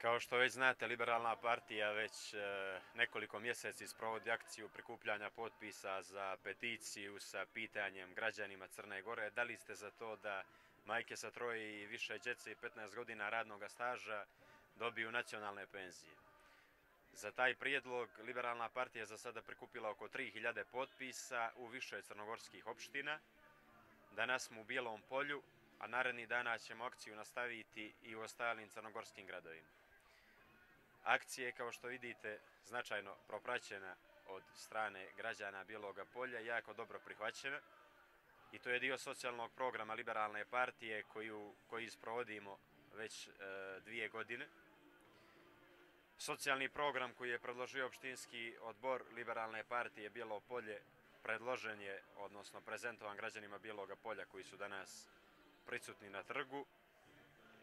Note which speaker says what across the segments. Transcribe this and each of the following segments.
Speaker 1: Kao što već znate, Liberalna partija već e, nekoliko mjeseci sprovodi akciju prikupljanja potpisa za peticiju sa pitanjem građanima Crne Gore. Da li ste za to da majke sa troje i više djece i 15 godina radnog staža dobiju nacionalne penzije? Za taj prijedlog Liberalna partija za sada prikupila oko 3000 potpisa u više crnogorskih opština. Danas smo u Bijelom polju, a naredni dana ćemo akciju nastaviti i u ostalim crnogorskim gradovima akcije, kao što vidite, značajno propraćena od strane građana Bijeloga polja, jako dobro prihvaćena. I to je dio socijalnog programa Liberalne partije koju, koji isprovodimo već e, dvije godine. Socijalni program koji je predložio opštinski odbor Liberalne partije Bijelo polje predložen je, odnosno prezentovan građanima Bijeloga polja koji su danas prisutni na trgu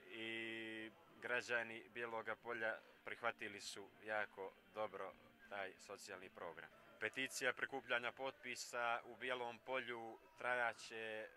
Speaker 1: i građani Bijeloga polja prihvatili su jako dobro taj socijalni program. Peticija prikupljanja potpisa u Bijelom polju trajaće e,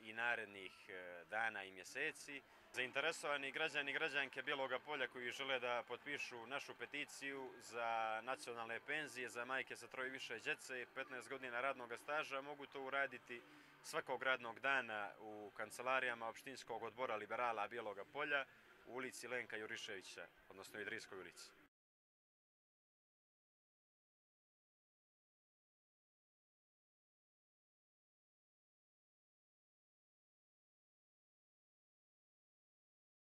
Speaker 1: i narednih e, dana i mjeseci. Zainteresovani građani i građanke Bijeloga polja koji žele da potpišu našu peticiju za nacionalne penzije za majke sa troje više djece i 15 godina radnog staža mogu to uraditi svakog radnog dana u kancelarijama opštinskog odbora liberala Bijeloga polja u ulici Lenka Juriševića, odnosno Idrijskoj ulici.